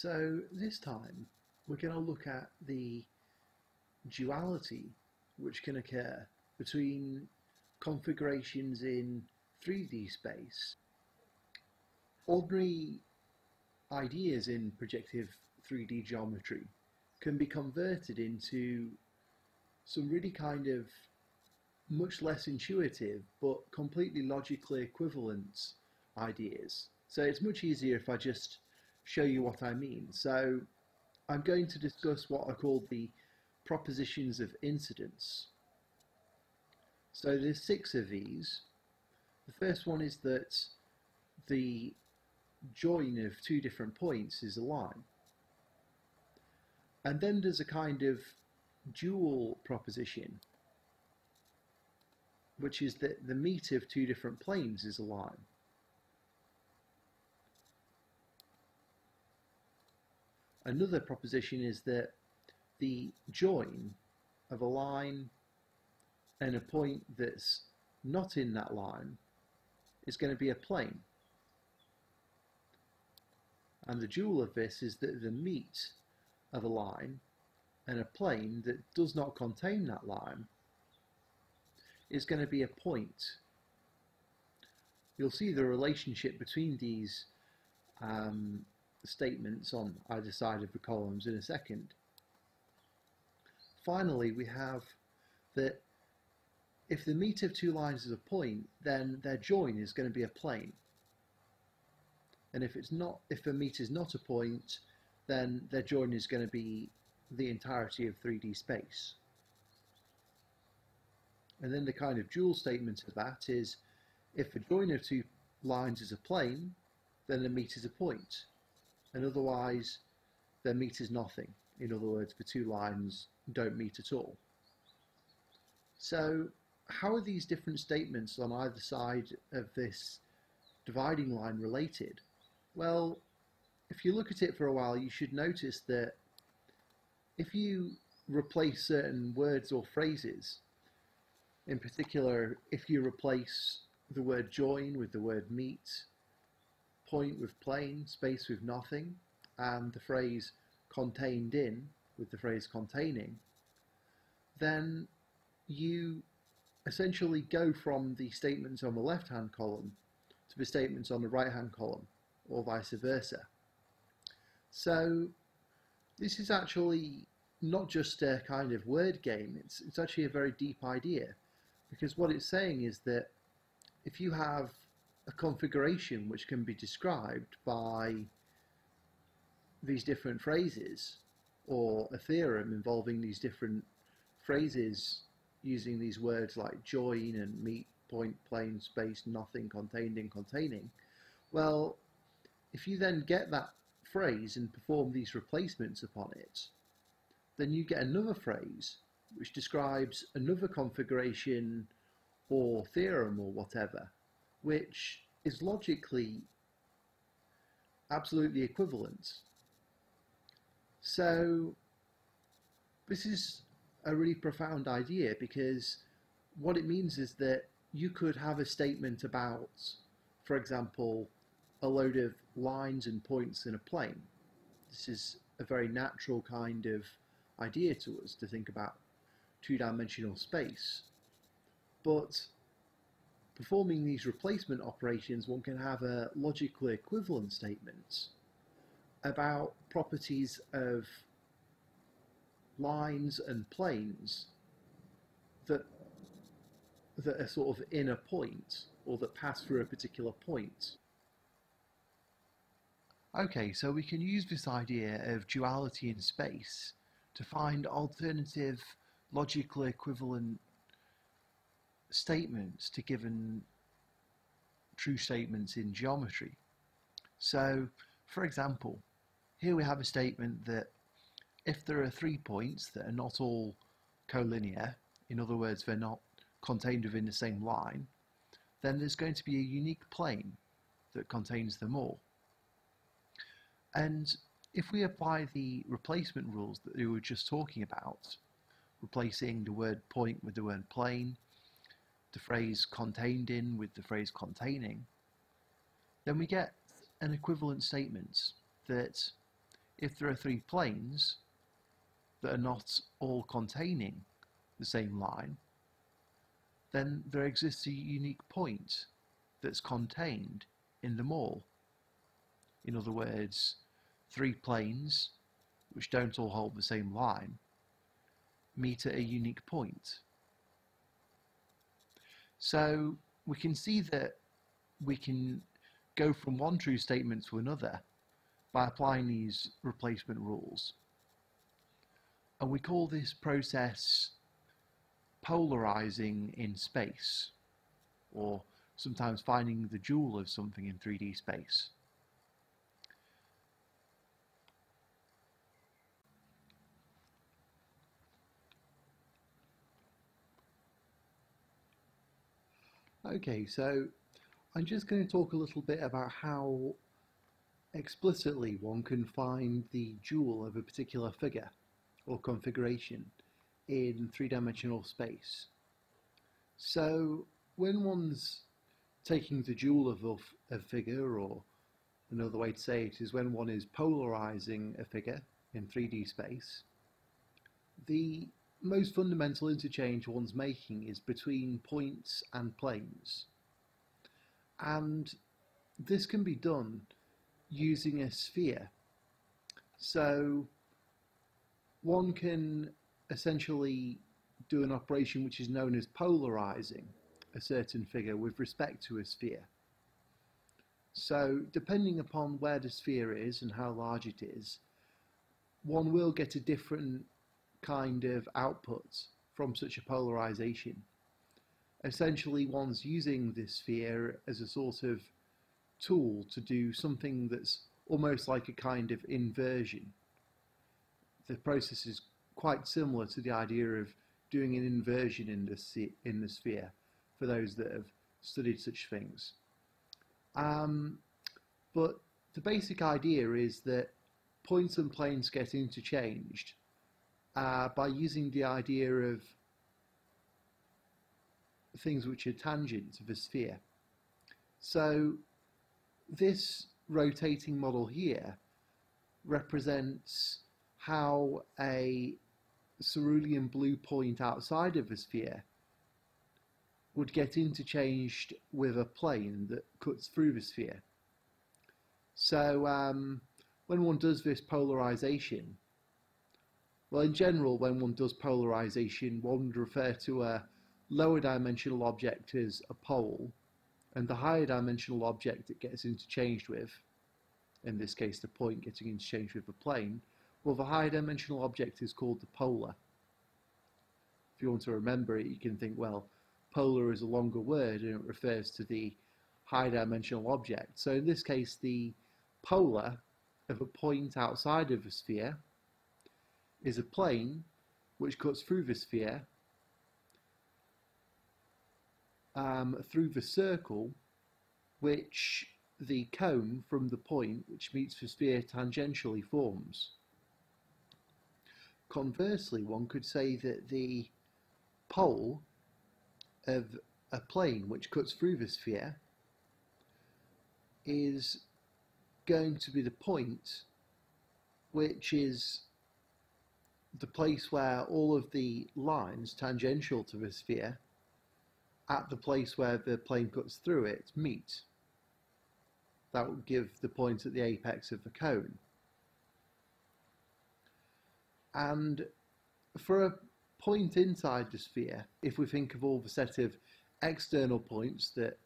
So this time we're going to look at the duality which can occur between configurations in 3D space. Ordinary ideas in projective 3D geometry can be converted into some really kind of much less intuitive but completely logically equivalent ideas. So it's much easier if I just show you what I mean. So I'm going to discuss what are called the propositions of incidence. So there's six of these. The first one is that the join of two different points is a line. And then there's a kind of dual proposition, which is that the meet of two different planes is a line. Another proposition is that the join of a line and a point that's not in that line is going to be a plane. And the dual of this is that the meet of a line and a plane that does not contain that line is going to be a point. You'll see the relationship between these um, statements on either side of the columns in a second. Finally, we have that if the meet of two lines is a point, then their join is going to be a plane. And if it's not, if the meet is not a point, then their join is going to be the entirety of 3D space. And then the kind of dual statement of that is if the join of two lines is a plane, then the meet is a point. And otherwise, their meet is nothing. In other words, the two lines don't meet at all. So how are these different statements on either side of this dividing line related? Well, if you look at it for a while, you should notice that if you replace certain words or phrases, in particular, if you replace the word join with the word meet, point with plane, space with nothing, and the phrase contained in with the phrase containing, then you essentially go from the statements on the left hand column to the statements on the right hand column, or vice versa. So this is actually not just a kind of word game, it's, it's actually a very deep idea. Because what it's saying is that if you have a configuration which can be described by these different phrases, or a theorem involving these different phrases using these words like join and meet, point, plane, space, nothing, contained in, containing, well, if you then get that phrase and perform these replacements upon it, then you get another phrase which describes another configuration or theorem or whatever, which is logically absolutely equivalent. So this is a really profound idea because what it means is that you could have a statement about, for example, a load of lines and points in a plane. This is a very natural kind of idea to us to think about two-dimensional space. But performing these replacement operations, one can have a logically equivalent statement about properties of lines and planes that that are sort of in a point or that pass through a particular point. Okay, so we can use this idea of duality in space to find alternative logically equivalent statements to given true statements in geometry. So, for example, here we have a statement that if there are three points that are not all collinear, in other words, they're not contained within the same line, then there's going to be a unique plane that contains them all. And if we apply the replacement rules that we were just talking about, replacing the word point with the word plane, the phrase contained in with the phrase containing, then we get an equivalent statement that if there are three planes that are not all containing the same line, then there exists a unique point that's contained in them all. In other words, three planes, which don't all hold the same line, meet at a unique point. So we can see that we can go from one true statement to another by applying these replacement rules. And we call this process polarizing in space, or sometimes finding the dual of something in 3D space. Okay, so I'm just going to talk a little bit about how explicitly one can find the dual of a particular figure or configuration in three-dimensional space. So when one's taking the dual of a figure, or another way to say it is when one is polarizing a figure in 3D space, the most fundamental interchange one's making is between points and planes. And this can be done using a sphere. So one can essentially do an operation which is known as polarizing a certain figure with respect to a sphere. So depending upon where the sphere is and how large it is, one will get a different kind of outputs from such a polarization. Essentially, one's using this sphere as a sort of tool to do something that's almost like a kind of inversion. The process is quite similar to the idea of doing an inversion in the, in the sphere for those that have studied such things. Um, but the basic idea is that points and planes get interchanged uh, by using the idea of things which are tangent of a sphere. So this rotating model here represents how a cerulean blue point outside of a sphere would get interchanged with a plane that cuts through the sphere. So um, when one does this polarization, well, in general, when one does polarization, one would refer to a lower dimensional object as a pole, and the higher dimensional object it gets interchanged with, in this case the point getting interchanged with the plane, well, the higher dimensional object is called the polar. If you want to remember it, you can think, well, polar is a longer word and it refers to the high dimensional object. So in this case, the polar of a point outside of a sphere is a plane which cuts through the sphere um, through the circle which the cone from the point which meets the sphere tangentially forms. Conversely, one could say that the pole of a plane which cuts through the sphere is going to be the point which is the place where all of the lines tangential to the sphere at the place where the plane cuts through it meet. That would give the point at the apex of the cone. And for a point inside the sphere, if we think of all the set of external points that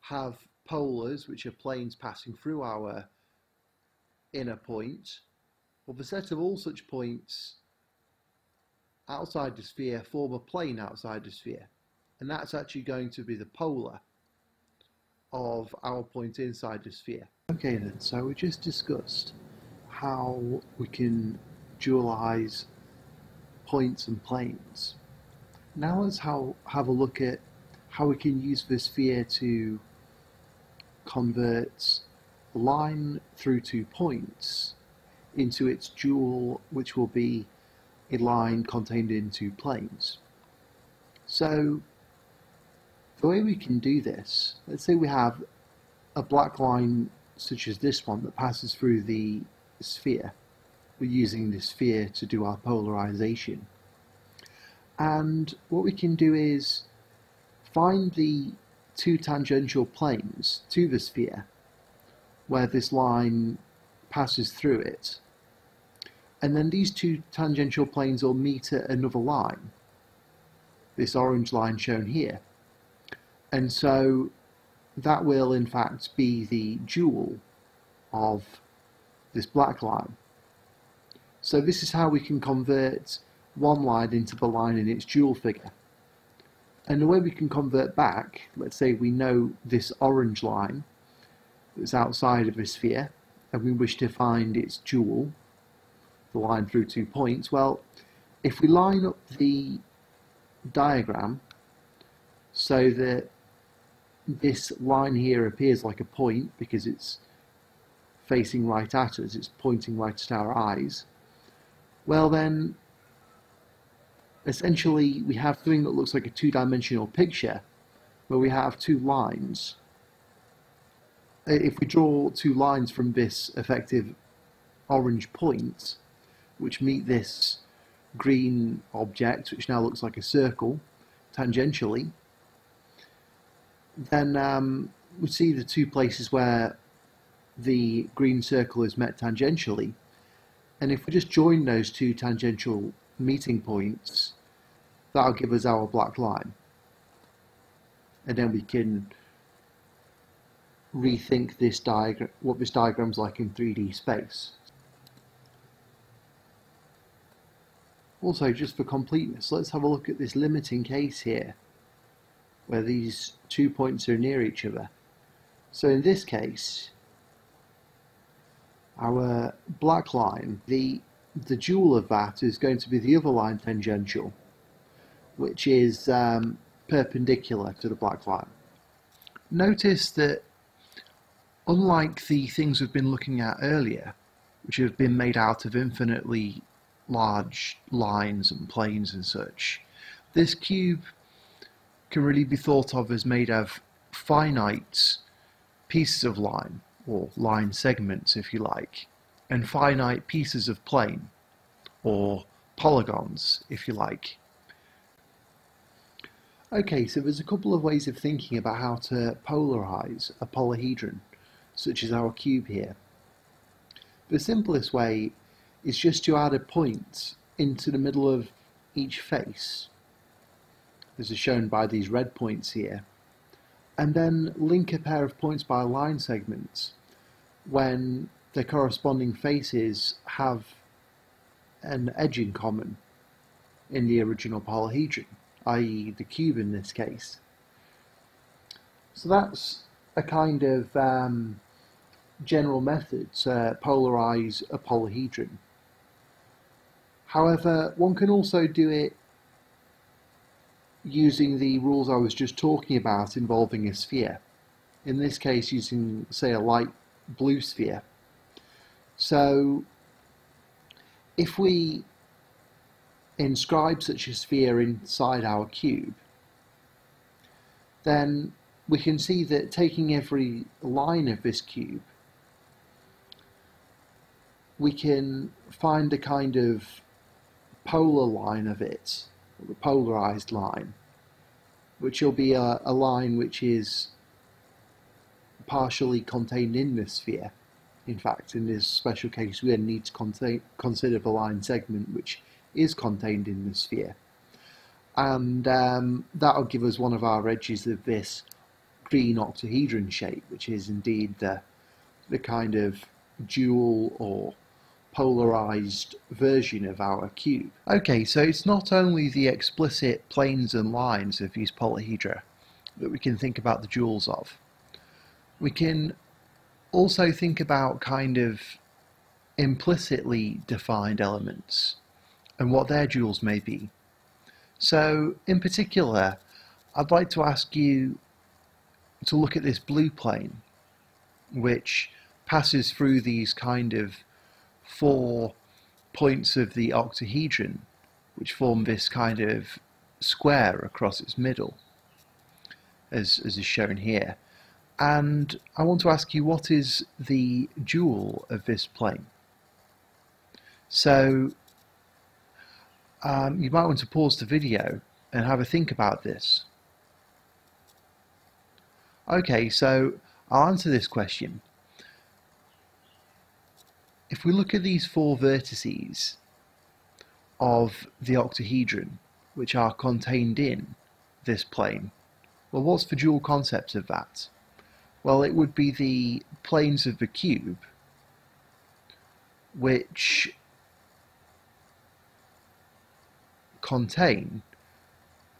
have polars, which are planes passing through our inner point, well, the set of all such points outside the sphere form a plane outside the sphere. And that's actually going to be the polar of our point inside the sphere. Okay then, so we just discussed how we can dualize points and planes. Now let's how, have a look at how we can use the sphere to convert line through two points into its dual, which will be a line contained in two planes. So the way we can do this, let's say we have a black line such as this one that passes through the sphere we're using this sphere to do our polarization. And what we can do is find the two tangential planes to the sphere where this line passes through it. And then these two tangential planes will meet at another line, this orange line shown here. And so that will in fact be the dual of this black line. So this is how we can convert one line into the line in its dual figure. And the way we can convert back, let's say we know this orange line that's outside of a sphere, and we wish to find its dual, the line through two points, well, if we line up the diagram so that this line here appears like a point because it's facing right at us, it's pointing right at our eyes, well then essentially we have something that looks like a two-dimensional picture where we have two lines. If we draw two lines from this effective orange point, which meet this green object, which now looks like a circle, tangentially, then um, we see the two places where the green circle is met tangentially. And if we just join those two tangential meeting points, that'll give us our black line. And then we can rethink this diagram, what this diagram's like in 3D space. Also, just for completeness, let's have a look at this limiting case here, where these two points are near each other. So in this case, our black line, the, the dual of that is going to be the other line tangential, which is um, perpendicular to the black line. Notice that unlike the things we've been looking at earlier, which have been made out of infinitely large lines and planes and such, this cube can really be thought of as made of finite pieces of line, or line segments if you like, and finite pieces of plane, or polygons if you like. Okay, so there's a couple of ways of thinking about how to polarize a polyhedron, such as our cube here. The simplest way is just to add a point into the middle of each face, as is shown by these red points here, and then link a pair of points by line segments when the corresponding faces have an edge in common in the original polyhedron i.e. the cube in this case. So that's a kind of um, general method to polarize a polyhedron. However, one can also do it using the rules I was just talking about involving a sphere. In this case using, say, a light blue sphere. So if we inscribe such a sphere inside our cube, then we can see that taking every line of this cube, we can find a kind of polar line of it, the polarized line, which will be a, a line which is partially contained in this sphere. In fact, in this special case, we need to contain, consider the line segment which is contained in the sphere. And um, that'll give us one of our edges of this green octahedron shape, which is indeed the, the kind of dual or polarized version of our cube. Okay, so it's not only the explicit planes and lines of these polyhedra that we can think about the duals of. We can also think about kind of implicitly defined elements and what their duals may be. So, in particular, I'd like to ask you to look at this blue plane, which passes through these kind of four points of the octahedron, which form this kind of square across its middle, as, as is shown here. And I want to ask you what is the dual of this plane? So um, you might want to pause the video and have a think about this. Okay, so I'll answer this question. If we look at these four vertices of the octahedron, which are contained in this plane, well, what's the dual concept of that? Well, it would be the planes of the cube, which contain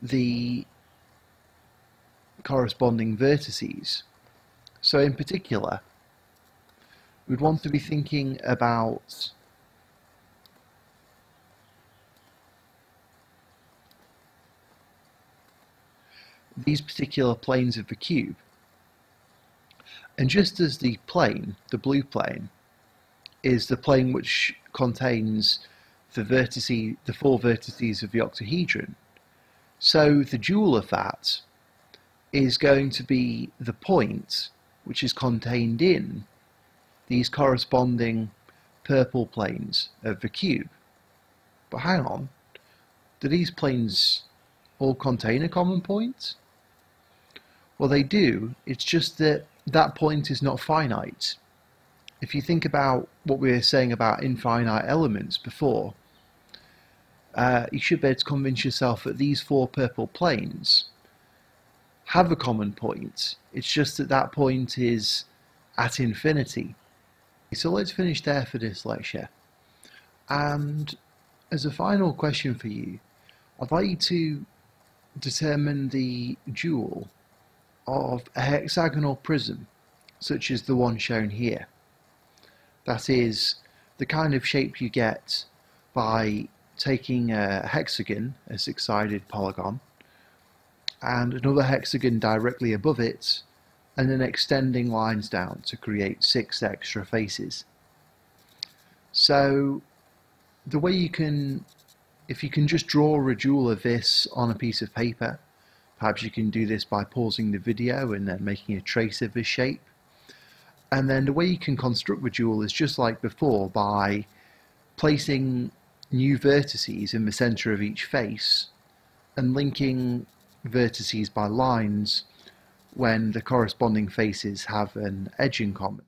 the corresponding vertices. So in particular, we'd want to be thinking about these particular planes of the cube. And just as the plane, the blue plane, is the plane which contains the vertices, the four vertices of the octahedron, so the dual of that is going to be the point which is contained in these corresponding purple planes of the cube. But hang on, do these planes all contain a common point? Well, they do. It's just that that point is not finite. If you think about what we were saying about infinite elements before, uh, you should be able to convince yourself that these four purple planes have a common point. It's just that that point is at infinity. So let's finish there for this lecture. And as a final question for you, I'd like you to determine the dual of a hexagonal prism, such as the one shown here. That is the kind of shape you get by taking a hexagon, a six-sided polygon, and another hexagon directly above it, and then extending lines down to create six extra faces. So the way you can, if you can just draw a dual of this on a piece of paper, perhaps you can do this by pausing the video and then making a trace of this shape. And then the way you can construct the dual is just like before by placing new vertices in the center of each face and linking vertices by lines when the corresponding faces have an edge in common.